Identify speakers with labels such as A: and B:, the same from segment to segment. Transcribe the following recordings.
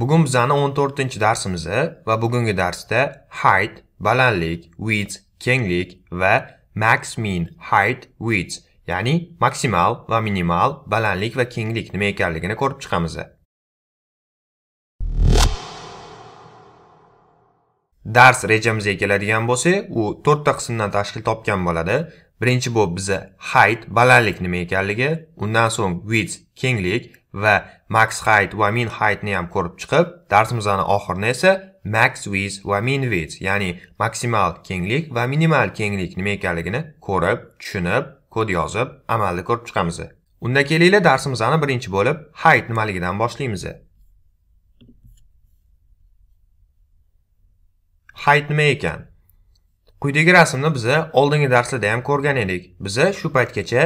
A: Bugun bizani 14-darsimiz va bugungi darsda height, balandlik, width, kenglik va max min height width, ya'ni maksimal va minimal balandlik va kenglik nima ekanligini ko'rib chiqamiz. Dars rejamizga keladigan bo'lsak, u 4 ta qismdan tashkil topgan bo'ladi. Birinchi bo'lib biza height, balandlik nima ekanligi, undan so'ng width, kenglik va max height va min heightni ham ko'rib chiqib, darsimizning oxirini esa max width va min width, ya'ni maksimal kenglik va minimal kenglik nima ekanligini ko'rib, tushunib, kod yozib, amalda ko'rib chiqamiz. Unda kelinglar darsimizni birinchi bo'lib height nimaligidan boshlaymiz. height nima ekan? Quyidagi rasmni biz oldingi darslarda ham ko'rgan edik. Biz shu paytgacha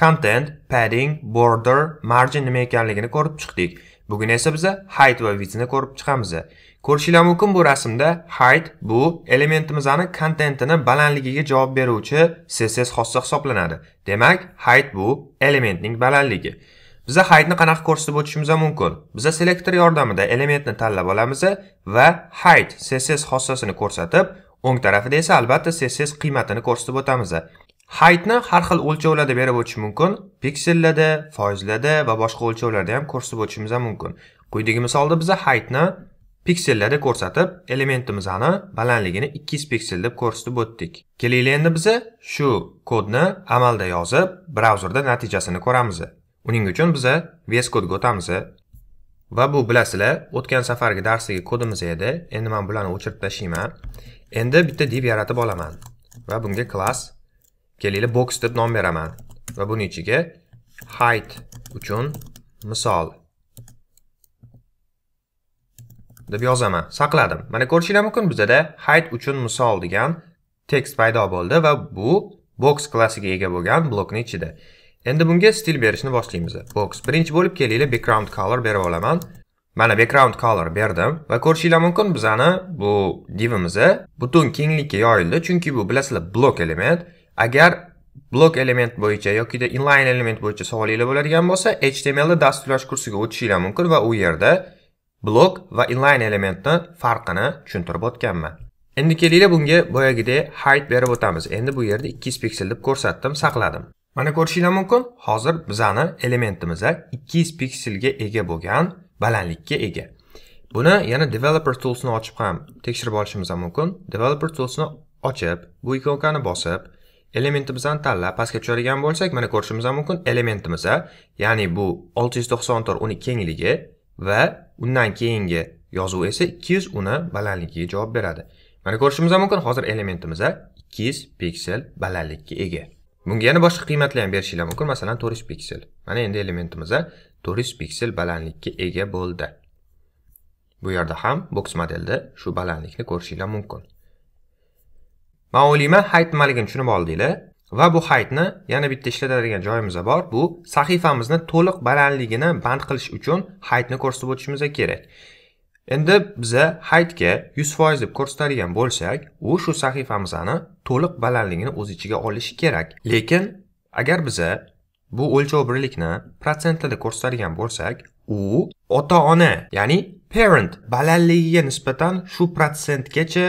A: content, padding, border, margin nima ekanligini ko'rib chiqdik. Bugun esa biz height va widthni ko'rib chiqamiz. Ko'rishinglar mumkin bu rasmda height bu elementimizning kontentini balandligiga javob beruvchi CSS xossa hisoblanadi. Demak, height bu elementning balandligi. Biz heightni qanaqa ko'rsatib o'tishimiz mumkin? Biz selektor yordamida elementni tanlab olamiz va height CSS xossasini ko'rsatib, o'ng tarafida esa albatta CSS qiymatini ko'rsatib o'tamiz. Heightni har xil o'lchovlarda berib o'tish mumkin. Piksellarda, foizlarda va boshqa o'lchovlarda ham ko'rsatib o'tishimiz mumkin. Quyidagi misolda biz heightni piksellarda ko'rsatib, elementimizni balandligini 200 piksel deb ko'rsatib o'tdik. Kelaylik endi biz shu kodni amalda yozib, brauzerda natijasini ko'ramiz. Uning uchun biz VS Code'ga o'tamiz. Va bu bilasizlar, o'tgan safargi darsdagi kodimiz edi. Endi men bularni o'chirib tashlayman. Endi bitta div yaratib olaman va bunga class kelinglar box deb nom beraman va buni ichiga height uchun misol deb yozaman. Saqladim. Mana ko'rishinglar mumkin bizada height uchun misol degan tekst paydo bo'ldi va bu box klassiga ega bo'lgan blokning ichida. Endi bunga stil berishni boshlaymiz. Box. Birinchi bo'lib kelinglar background color berib olaman. Mana background color berdim va ko'rishinglar mumkin bizani bu divimiz butun kenglikka yoyildi, chunki bu bilasizlar blok element. Agar blok element bo'yicha yokida inline element bo'yicha savolinglar bo'ladigan bo'lsa, HTML da dasturlash kursiga o'tishinglar mumkin va u yerda blok va inline elementni farqini tushuntirib o'tganman. Endi kelinglar bunga boyagidek height berib o'tamiz. Endi bu yerda 200 piksel deb ko'rsatdim, saqladim. Mana ko'rishinglar mumkin, hozir bizani elementimizga 200 pikselga ega bo'lgan balandlikka ega. Buni yana developer toolsni ochib ham tekshirib olishimiz mumkin. Developer toolsni ochib, bu ikonkani bosib, elementimizni tanlab pastga tushadigan bo'lsak, mana ko'rishimiz mumkin elementimiz, ya'ni bu 694 uni kengligi va undan keyingi yozuv esa 200 uni balandligiga javob beradi. Mana ko'rishimiz mumkin, hozir elementimiz 200 piksel balandlikka ega. Bunga yana boshqa qiymatlar ham berishinglar mumkin, masalan 400 piksel. Mana endi elementimiz 400 piksel balandlikka ega bo'ldi. Bu yerda ham box modelda shu balandlikni ko'rishinglar mumkin. Men o'ylayman height nimaligini tushunib oldinglar va bu heightni yana bitta ishlatadigan joyimiz bor. Bu sahifamizni to'liq balandligini band qilish uchun heightni ko'rsatib o'tishimiz kerak. Endi biza heightga 100% deb ko'rsatadigan bo'lsak, u shu sahifamizni to'liq balandligini o'z ichiga olishi kerak. Lekin agar biza bu o'lchov birlikni protsentlarda ko'rsatadigan bo'lsak, u ota-ona, ya'ni parent balandligiga nisbatan shu protsentgacha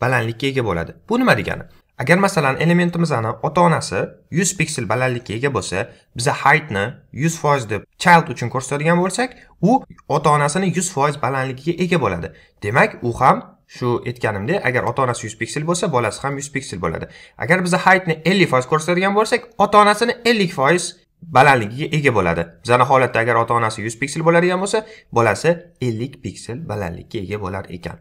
A: balandlikka ega bo'ladi. Bu nima degani? Agar masalan elementimizni ota-onasi 100 piksel balandlikka ega bo'lsa, biz heightni 100% deb child uchun ko'rsatadigan bo'lsak, u ota-onasini 100% balandligiga ega bo'ladi. Demak, u ham shu aytganimdek, agar ota-onasi 100 piksel bo'lsa, bolasi ham 100 piksel bo'ladi. Agar biz haytni 50% ko'rsatadigan bo'lsak, ota-onasini 50% balandligiga ega bo'ladi. bizani holatda agar ota-onasi 100 piksel bo'ladigan bo'lsa, bolasi 50 piksel balandlikka ega bo'lar ekan.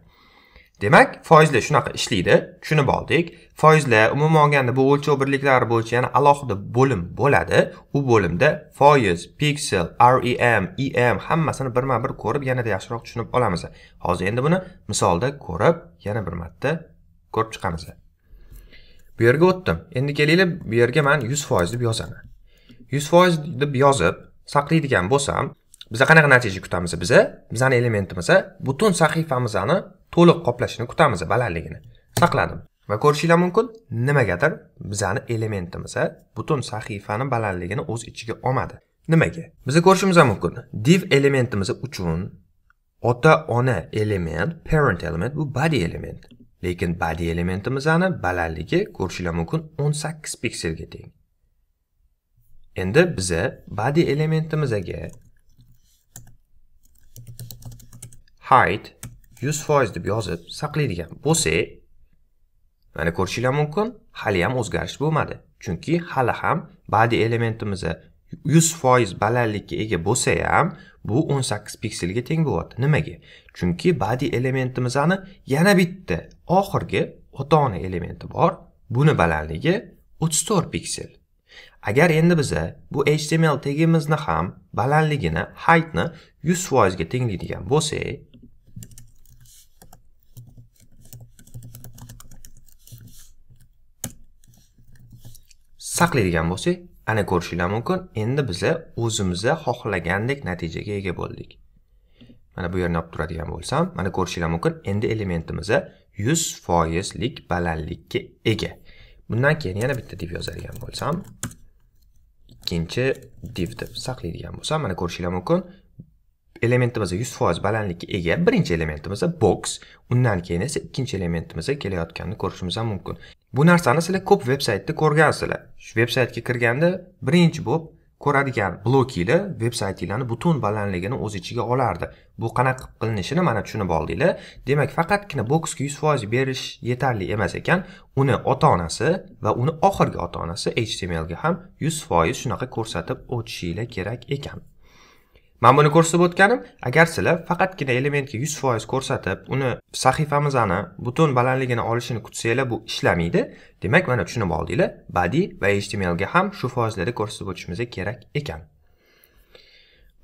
A: Demak, foizlar shunaqa ishlaydi, tushunib oldik. Foizlar umuman olganda bu o'lchov birliklari bo'yicha yana alohida bo'lim bo'ladi. U bo'limda foiz, piksel, REM, EM hammasini birma-bir ko'rib, yanada yaxshiroq tushunib olamiz. Hozir endi buni misolda ko'rib, yana bir marta ko'rib chiqamiz. Bu yerga o'tdim. Endi kelinglar, bu yerga men 100% deb yozaman. 100% deb yozib saqlaydigan bo'lsam, biz qanaqa natija kutamiz biza? Bizning elementimiz butun sahifamizni to'liq qoplashini kutamiz balandligini. Saqladim. Va ko'rishinglar mumkin, nimagadir bizani elementimiz butun sahifani balandligini o'z ichiga olmadi. Nimaga? Biz ko'rishimiz mumkin. Div elementimiz uchun ota ona element parent element bu body element lekin body elementimizni balandligi ko'rishinglar mumkin 18 pikselga teng endi biza body elementimizga height 100% deb yozib saqlaydigan bo'lsak mana ko'rishinglar mumkin hali ham o'zgarish bo'lmadi. Chunki hali ham body elementimiz 100% balandlikka ega bo'lsa ham bu 18 pikselga teng bo'lyapti. Nimaga? Chunki body elementimizni yana bitta oxirgi ota ona elementi bor. Buni balandligi 34 piksel. Agar endi biza bu html tegimizni ham balandligini heightni 100% ga tenglaydigan bo'lsak saqlaydigan bo'lsak ana ko'rishinglar mumkin. Endi biza o'zimizni xohlagandek natijaga ega bo'ldik. Mana bu yerni olib turadigan bo'lsam mana ko'rishinglar mumkin. Endi elementimiz yuz foizlik balandlikka ega. Bundan keyin yana bitta div yozadigan bo'lsam ikkinchi div deb saqlaydigan bo'lsam mana ko'rishinglar mumkin. Elementimiz 100% balandlikka ega. Birinchi elementimiz box undan keyin esa ikkinchi elementimiz kelayotganini ko'rishimiz ham mumkin. Bu narsani sizlar ko'p veb saytda ko'rgansizlar. Shu veb saytga kirganda birinchi bo'lib ko'radigan blokinglar veb saytinglarni butun balandligini o'z ichiga olardi. Bu qanaqa qilinishini mana tushunib oldinglar. Demak faqatgina boksga yuz foiz berish yetarli emas ekan. Uni ota onasi va uni oxirgi ota onasi htmlga ham yuz foiz shunaqa ko'rsatib o'tishinglar kerak ekan. Man buni ko'rsatib o'tganim agar sizlar faqatgina elementga yuz foiz ko'rsatib uni sahifamizni butun balandligini olishini kutsanglar bu ishlamaydi. Demak mana tushunib oldinglar body va htmlga ham shu foizlarni ko'rsatib o'tishimiz kerak ekan.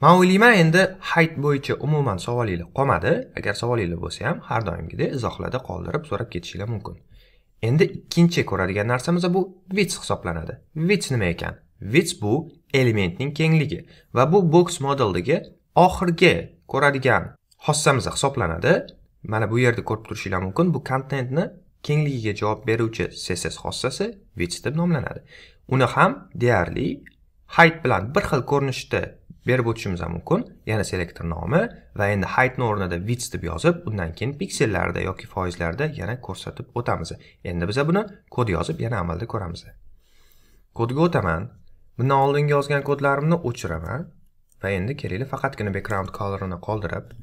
A: Man o'ylayman endi height bo'yicha umuman savolinglar qolmadi. Agar savolinglar bo'lsa ham har doimgidek izohlarda qoldirib so'rab ketishinglar mumkin. Endi ikkinchi ko'radigan narsamiz bu width hisoblanadi. Width nima ekan? Width bu elementning kengligi va bu box modeldagi oxirgi ko'radigan xossamiz hisoblanadi. Mana bu yerda ko'rib turishinglar mumkin bu kontentni kengligiga javob beruvchi css xossasi width deb nomlanadi. Uni ham deyarli height bilan bir xil ko'rinishda berib o'tishimiz mumkin. Yana selektor nomi va endi heightni o'rnida width deb yozib undan keyin piksellarda yoki foizlarda yana ko'rsatib o'tamiz. Endi biza buni kod yozib yana amalda ko'ramiz. Kodga o'taman. Bundan oldingi yozgan kodlarimni o'chiraman. Va endi kerakli faqatgina background colorini qoldirib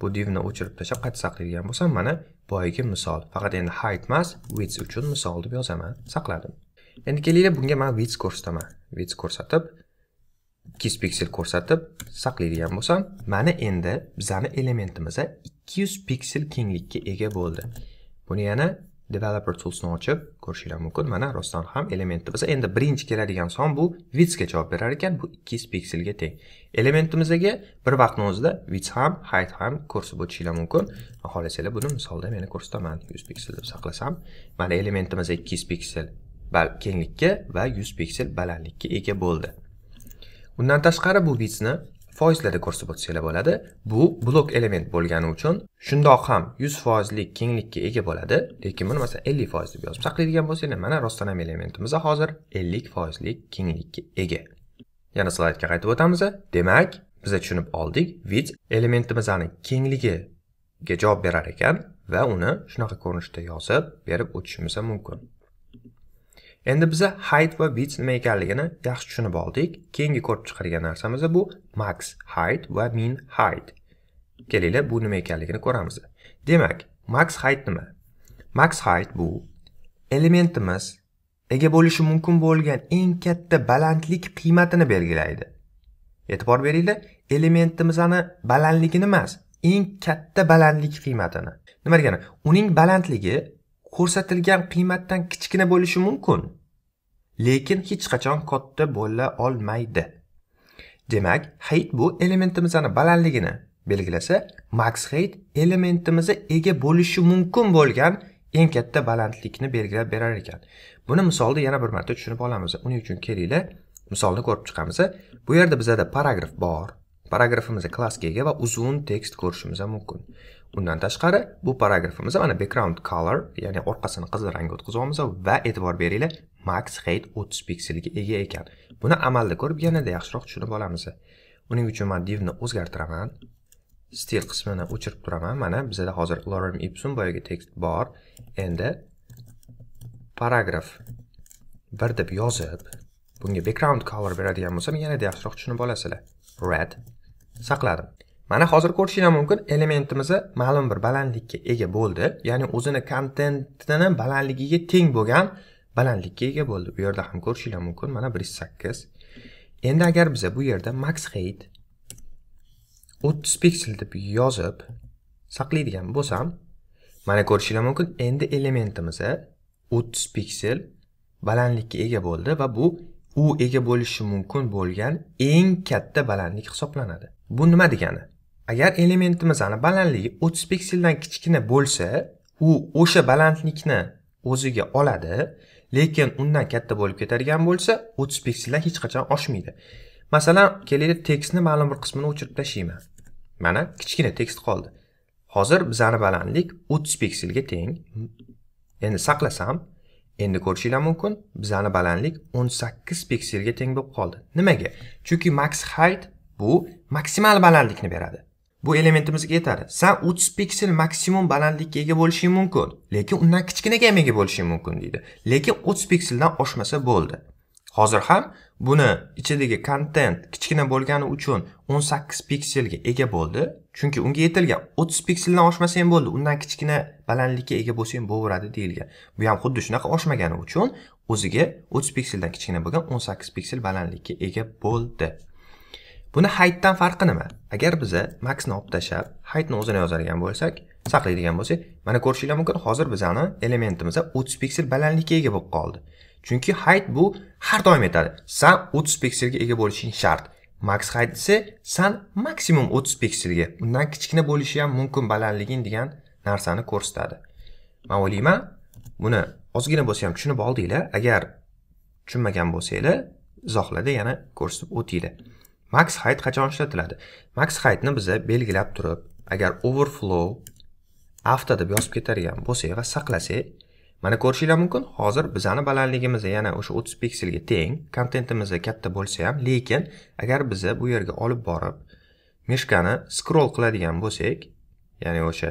A: bu divni o'chirib tashlab qayta saqlaydigan bo'lsam mana boyagi misol. Faqat endi height emas width uchun misol deb yozaman. Saqladim. Endi kelinglar bunga man width ko'rsataman. Width ko'rsatib 200 piksel ko'rsatib saqlaydigan bo'lsam mana endi bizani elementimiz 200 piksel kenglikka ega bo'ldi. Buni yana developer toolsni ochib ko'rishinglar mumkin. Mana rostdan ham elementimiz. Endi birinchi keladigan son bu widthga javob berar ekan. Bu 200 pikselga teng. Elementimizga bir vaqtni o'zida width ham height ham ko'rsatib o'tishinglar mumkin. Xohlasanglar buni misolda men ko'rsataman. 100 piksel deb saqlasam. Mana elementimiz 200 piksel kenglikka va 100 piksel balandlikka ega bo'ldi. Undan tashqari bu widthni foizlarda ko'rsatib o'tsanglar bo'ladi. Bu blok element bo'lgani uchun shundoq ham 100 foizlik kenglikka ega bo'ladi. Lekin buni masalan 50 foiz deb yozib saqlaydigan bo'lsanglar mana rostdan ham elementimiz hozir 50 foizlik kenglikka ega. Yana slaydga qaytib o'tamiz. Demak biz tushunib oldik width elementimizni kengligiga javob berar ekan va uni shunaqa ko'rinishda yozib berib o'tishimiz mumkin. Endi biza height va width nima ekanligini yaxshi tushunib oldik. Keyingi ko'rib chiqadigan narsamiz bu max height va min height. Kelinglar bu nima ekanligini ko'ramiz. Demak max height nima? Max height bu elementimiz ega bo'lishi mumkin bo'lgan eng katta balandlik qiymatini belgilaydi. E'tibor beringlar elementimizni balandligini emas eng katta balandlik qiymatini. Nima degani uning balandligi ko'rsatilgan qiymatdan kichkina bo'lishi mumkin. Lekin hech qachon katta bo'la olmaydi. Demak height bu elementimizni balandligini belgilasa max height elementimizni ega bo'lishi mumkin bo'lgan eng katta balandlikni belgilab berar ekan. Buni misolda yana bir marta tushunib olamiz. Uning uchun kelinglar misolni ko'rib chiqamiz. Bu yerda bizada paragraf bor. Paragrafimizni klassga ega va uzun tekst ko'rishimiz mumkin. Undan tashqari bu paragrafimiz mana background color ya'ni orqasini qizil rangga o'tkazyapmiz va e'tibor beringlar max height 30 pikselga ega ekan. Buni amalda ko'rib yanada yaxshiroq tushunib olamiz. Uning uchun men divni o'zgartiraman stil qismini o'chirib turaman. Mana bizada hozir lorem ipsum boyagi tekst bor. Endi paragraf bir deb yozib bunga background color beradigan bo'lsam yanada yaxshiroq tushunib olasizlar red saqladim. Mana hozir ko'rishinglar mumkin elementimiz ma'lum bir balandlikka ega bo'ldi. Ya'ni o'zini kontentini balandligiga teng bo'lgan balandlikka ega bo'ldi. Bu yerda ham ko'rishinglar mumkin mana bir yuz sakkiz. Endi agar biza bu yerda max height o'ttiz piksel deb yozib saqlaydigan bo'lsam mana ko'rishinglar mumkin endi elementimiz o'ttiz piksel balandlikka ega bo'ldi va bu u ega bo'lishi mumkin bo'lgan eng katta balandlik hisoblanadi. Bu nima degani? Agar elementimizni balandligi 30 pikseldan kichkina bo'lsa u o'sha balandlikni o'ziga oladi lekin undan katta bo'lib ketadigan bo'lsa 30 pikseldan hech qachon oshmaydi. Masalan kelaylik tekstni ma'lum bir qismini o'chirib tashlayman mana kichkina tekst qoldi. Hozir bizani balandlik 30 pikselga teng. Endi saqlasam endi ko'rishinglar mumkin. Bizani balandlik 18 pikselga teng bo'lib qoldi. Nimaga? Chunki max height bu maksimal balandlikni beradi. Bu elementimizga yetadi. San 30 piksel maksimum balandlikka ega bo'lishing mumkin. Lekin undan kichkinaga ham ega bo'lishing mumkin deydi. Lekin 30 pikseldan oshmasa bo'ldi. Hozir ham buni ichidagi kontent kichkina bo'lgani uchun 18 pikselga ega bo'ldi. Chunki unga yetilgan 30 pikseldan oshmasa ham bo'ldi. Undan kichkina balandlikka ega bo'lsa ham bo'laveradi deyilgan. Bu ham xuddi shunaqa oshmagani uchun o'ziga 30 pikseldan kichkina bo'lgan 18 piksel balandlikka ega bo'ldi. Buni heightdan farqi nima? Agar biza maxni olib tashlab heightni o'zini yozadigan bo'lsak saqlaydigan bo'lsak mana ko'rishinglar mumkin hozir bizani elementimiz 30 piksel balandlikka ega bo'lib qoldi. Chunki height bu har doim aytadi san 30 pikselga ega bo'lishing shart. Max height desa san maksimum 30 pikselga undan kichkina bo'lishi ham mumkin balandliging degan narsani ko'rsatadi. Man o'ylayman buni ozgina bo'lsa ham tushunib oldinglar. Agar tushunmagan bo'lsanglar izohlarda yana ko'rsatib o'tinglar. Max height qachon ishlatiladi? Max heightni biza belgilab turib agar overflow after deb yozib ketadigan bo'lsak va saqlasak mana ko'rishinglar mumkin. Hozir bizani balandligimiz yana o'sha 30 pikselga teng kontentimiz katta bo'lsa ham lekin agar biza bu yerga olib borib mishkani scroll qiladigan bo'lsak ya'ni o'sha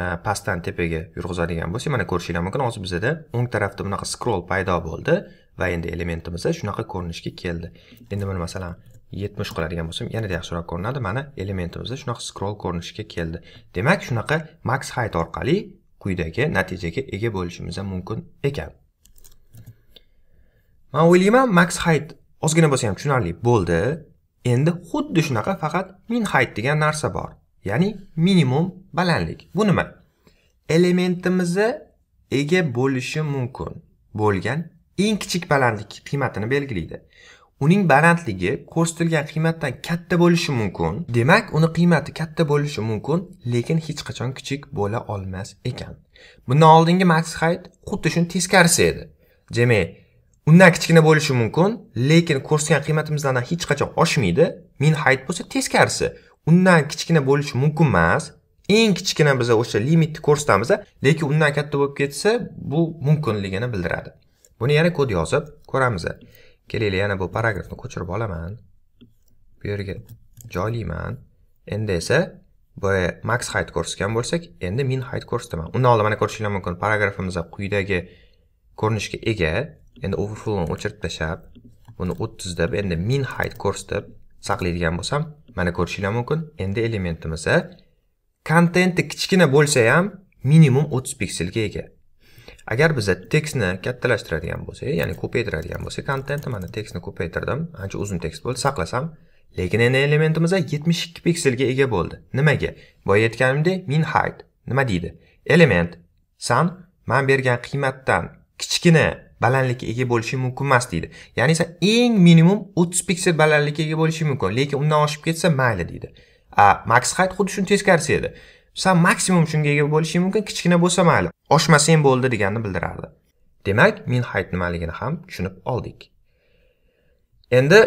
A: e, pastdan tepaga yurg'izadigan bo'lsak mana ko'rishinglar mumkin. Hozir bizada o'ng tarafda bunaqa scroll paydo bo'ldi va endi elementimiz shunaqa ko'rinishga keldi. Endi buni masalan yetmish qiladigan bo'lsam yanada yaxshiroq ko'rinadi. Mana elementimizda shunaqa scroll ko'rinishga keldi. Demak shunaqa max height orqali quyidagi natijaga ega bo'lishimiz ham mumkin ekan. Man o'ylayman max height ozgina bo'lsa ham tushunarli bo'ldi. Endi xuddi shunaqa faqat min height degan narsa bor. Ya'ni minimum balandlik. Bu nima? Elementimizni ega bo'lishi mumkin. Bo'lgan eng kichik balandlik qiymatini belgilaydi. Uning balandligi ko'rsatilgan qiymatdan katta bo'lishi mumkin. Demak uni qiymati katta bo'lishi mumkin lekin hech qachon kichik bo'la olmas ekan. Bundan oldingi max height xuddi shuni teskarisi edi. Demak undan kichkina bo'lishi mumkin lekin ko'rsatgan qiymatimizdan hech qachon oshmaydi. Min height bo'lsa teskarisi. Undan kichkina bo'lishi mumkin emas. Eng kichkina biz o'sha limitni ko'rsatamiz lekin undan katta bo'lib ketsa bu mumkinligini bildiradi. Buni yana kod yozib ko'ramiz kelinglar yana bu paragrafni ko'chirib olaman. Bu yerga joylayman. Endi esa boya max height ko'rsatgan bo'lsak endi min height ko'rsataman. Undan oldin mana ko'rishinglar mumkin. Paragrafimiz quyidagi ko'rinishga ega. Endi overflowni o'chirib tashlab buni o'ttiz deb endi min height ko'rsatib saqlaydigan bo'lsam mana ko'rishinglar mumkin. Endi elementimiz kontenti kichkina bo'lsa ham minimum o'ttiz pikselga ega. Agar biza tekstni kattalashtiradigan bo'lsak ya'ni ko'paytiradigan bo'lsak kontentni mana tekstni ko'paytirdim ancha uzun tekst bo'ldi saqlasam. Lekin endi elementimiz 72 pikselga ega bo'ldi. Nimaga? Boya aytganimdek min height. Nima deydi? Element san man bergan qiymatdan kichkina balandlikka ega bo'lishing mumkin emas deydi. Ya'ni san eng minimum 30 piksel balandlikka ega bo'lishing mumkin. Lekin undan oshib ketsa mayli deydi. A max height xuddi shuni teskarisi edi. San maksimum shunga ega bo'lishing mumkin kichkina bo'lsa mayli. Oshmasang bo'ldi deganni bildirardi. Demak min hayt nimaligini ham tushunib oldik. Endi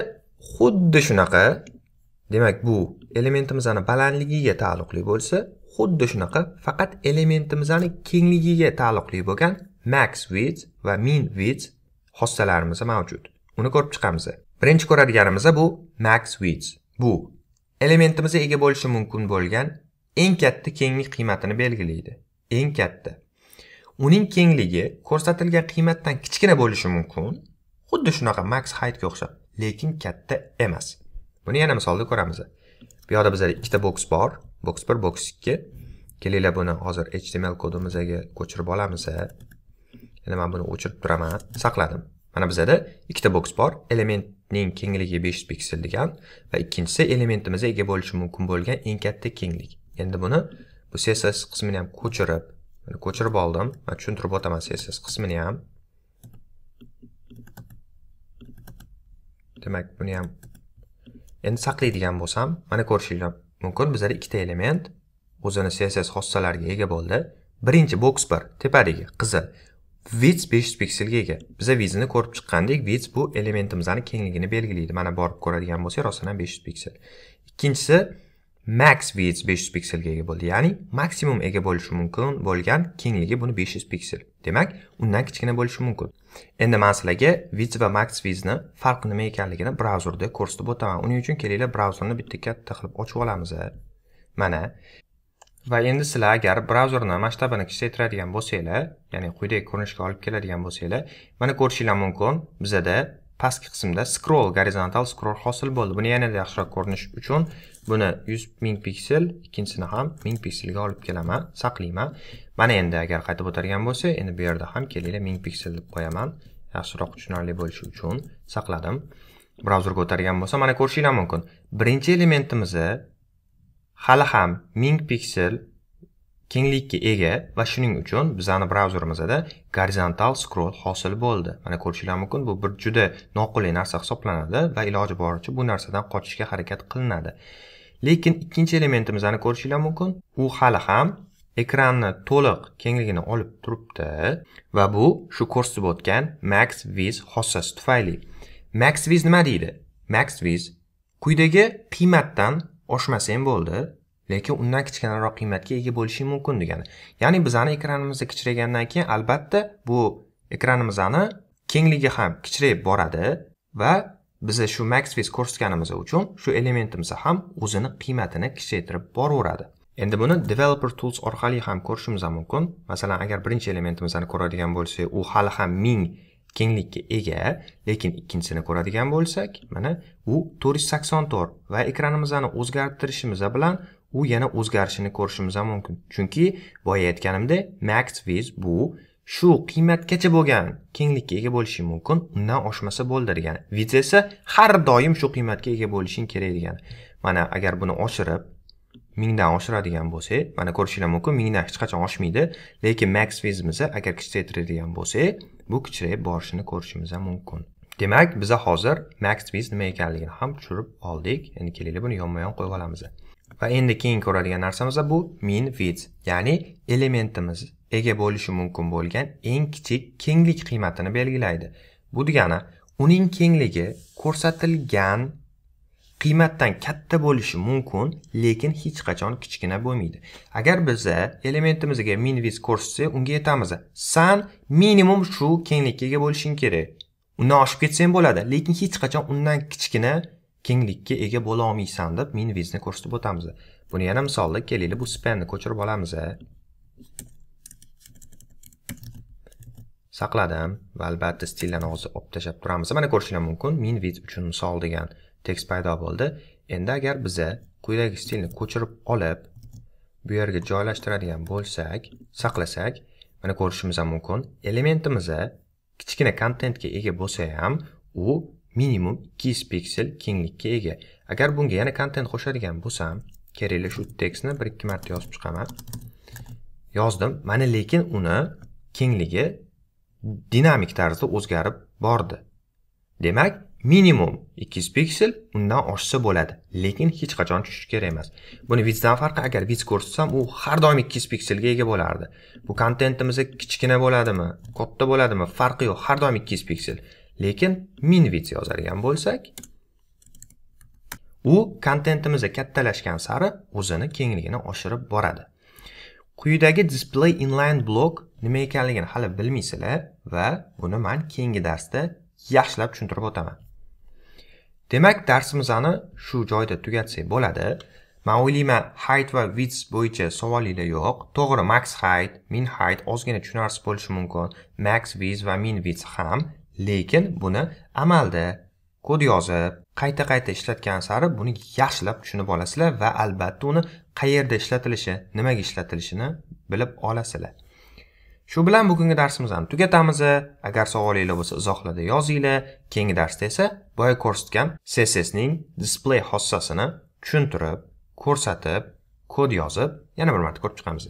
A: xuddi shunaqa demak bu elementimizni balandligiga taalluqli bo'lsa xuddi shunaqa faqat elementimizni kengligiga taalluqli bo'lgan max width va min width xossalarimiz mavjud. Uni ko'rib chiqamiz. Birinchi ko'radiganimiz bu max width bu elementimizga ega bo'lishi mumkin bo'lgan eng katta kenglik qiymatini belgilaydi. Eng katta. Uning kengligi ko'rsatilgan qiymatdan kichkina bo'lishi mumkin. Xuddi shunaqa max heightga o'xshab lekin katta emas. Buni yana misolda ko'ramiz. Bu yoqda bizda ikkita boks bor. Boks bir boks ikki. Kelinglar buni hozir html kodimizga ko'chirib olamiz. Endi man buni o'chirib turaman. Saqladim. Mana bizada ikkita boks bor. Elementning kengligi 500 piksel degan va ikkinchisi elementimizga ega bo'lishi mumkin bo'lgan eng katta kenglik. Endi buni bu css qismini ham ko'chirib ko'chirib oldim man tushuntirib o'taman css qismini ham. Demak buni ham endi saqlaydigan bo'lsam mana ko'rishinglar mumkin bizada ikkita element o'zini css xossalariga ega bo'ldi. Birinchi box bir tepadagi qizil width 500 pikselga ega. Biza vizni ko'rib chiqqandik width bu elementimizni kengligini belgilaydi. Mana borib ko'radigan bo'lsak rostdan ham 500 piksel. Ikkinchisi max width 500 pikselga ega bo'ldi. Ya'ni maksimum ega bo'lishi mumkin bo'lgan kengligi buni 500 piksel. Demak undan kichkina bo'lishi mumkin. Endi man sizlarga width va max vizni farqi nima ekanligini brauzerda ko'rsatib o'taman. Uning uchun kelinglar brauzerni bitta katta qilib ochib olamiz mana. Va endi sizlar agar brauzerni masshtabini kichraytiradigan bo'lsanglar ya'ni quyidagi ko'rinishga olib keladigan bo'lsanglar mana ko'rishinglar mumkin. Bizada pastki qismda scroll gorizontal scroll hosil bo'ldi. Buni yanada yaxshiroq ko'rinish uchun buni 100 ming piksel ikkinchisini ham 1000 pikselga olib kelaman saqlayman. Mana endi agar qaytib o'targan bo'lsa endi bu yerda ham kelinglar 1000 piksel deb qo'yaman. Yaxshiroq tushunarli bo'lishi uchun saqladim. Brauzerga o'targan bo'lsa mana ko'rishinglar mumkin. Birinchi elementimizni hali ham 1000 piksel kenglikka ega va shuning uchun bizani brauzerimizda gorizontal scroll hosil bo'ldi. Mana ko'rishinglar mumkin bu bir juda noqulay narsa hisoblanadi va iloji boricha bu narsadan qochishga harakat qilinadi. Lekin ikkinchi elementimizni ko'rishinglar mumkin u hali ham ekranni to'liq kengligini olib turibdi va bu shu ko'rsatib o'tgan max viz xossasi tufayli. Max viz nima deydi? Max viz quyidagi qiymatdan oshmasa ham bo'ldi. Lekin undan kichkinaroq qiymatga ega bo'lishi mumkin degani. Ya'ni bizani ekranimiz kichraygandan keyin albatta bu ekranimizni kengligi ham kichrayib boradi va biza shu maxfis ko'rsatganimiz uchun shu elementimiz ham o'zini qiymatini kichraytirib boraveradi. Endi buni developer tools orqali ham ko'rishimiz mumkin. Masalan agar birinchi elementimizni ko'radigan bo'lsak u hali ham ming kenglikka ega lekin ikkinchisini ko'radigan bo'lsak mana u to'rt yuz sakson to'rt va ekranimizni o'zgartirishimiz bilan u yana o'zgarishini ko'rishimiz ham mumkin. Chunki boya aytganimdek max viz bu shu qiymatgacha bo'lgan kenglikka ega bo'lishi mumkin undan oshmasa bo'ldi degani viz esa har doim shu qiymatga ega bo'lishing kerak degani mana agar buni oshirib mingdan oshiradigan bo'lsak mana ko'rishinglar mumkin mingdan hech qachon oshmaydi. Lekin max vizimizni agar kichaytiradigan bo'lsak bu kichrayib borishini ko'rishimiz ham mumkin. Demak biza hozir max viz nima ekanligini ham tushirib oldik. Endi kelinglar buni yonma yon qo'yib olamiz. Va endi keyin ko'radigan narsamiz bu min width ya'ni elementimiz. Ega bo'lishi mumkin bo'lgan eng kichik kenglik qiymatini belgilaydi. Bu degani uning kengligi ko'rsatilgan qiymatdan katta bo'lishi mumkin lekin hech qachon kichkina bo'lmaydi. Agar biza elementimizga min width ko'rsatsak unga aytamiz san minimum shu kenglikka ega bo'lishing kerak. Undan oshib ketsa ham bo'ladi lekin hech qachon undan kichkina kenglikka ega bo'la olmaysan deb min vizni ko'rsatib o'tamiz. Buni yana misolda kelinglar bu spanni ko'chirib olamiz saqladim va albatta stildan hozir olib tashlab turamiz mana ko'rishinglar mumkin min vid uchun misol degan tekst paydo bo'ldi. Endi agar biza quyidagi stilni ko'chirib olib bu yerga joylashtiradigan bo'lsak saqlasak mana ko'rishimiz mumkin. Elementimiz kichkina kontentga ega bo'lsa ham u minimum 200 piksel kenglikka ega. Agar bunga yana kontent qo'shadigan bo'lsam kerakli shu tekstni bir ikki marta yozib chiqaman. Yozdim mana lekin uni kengligi dinamik tarzda o'zgarib bordi. Demak minimum 200 piksel undan oshsa bo'ladi lekin hech qachon tushishi kerak emas. Buni vidsdan farqi agar vids ko'rsatsam u har doim 200 pikselga ega bo'lardi. Bu kontentimiz kichkina bo'ladimi katta bo'ladimi farqi yo'q. Har doim 200 piksel. Lekin min width yozadigan bo'lsak u kontentimiz kattalashgan sari o'zini kengligini oshirib boradi. Quyidagi display inline block nima ekanligini hali bilmaysizlar va buni man keyingi darsda yaxshilab tushuntirib o'taman. Demak darsimizni shu joyda tugatsak bo'ladi. Man o'ylayman height va width bo'yicha savolinglar yo'q. To'g'ri max height min height ozgina tushunarsiz bo'lishi mumkin. Max width va min width ham lekin buni amalda kod yozib qayta qayta ishlatgan sari buni yaxshilab tushunib olasizlar va albatta uni qayerda ishlatilishi nimaga ishlatilishini bilib olasizlar. Shu bilan bugungi darsimizni tugatamiz. Agar savolinglar bo'lsa izohlarda yozinglar. Keyingi darsda esa boya ko'rsatgan ssning display xossasini tushuntirib ko'rsatib kod yozib yana bir marta ko'rib chiqamiz.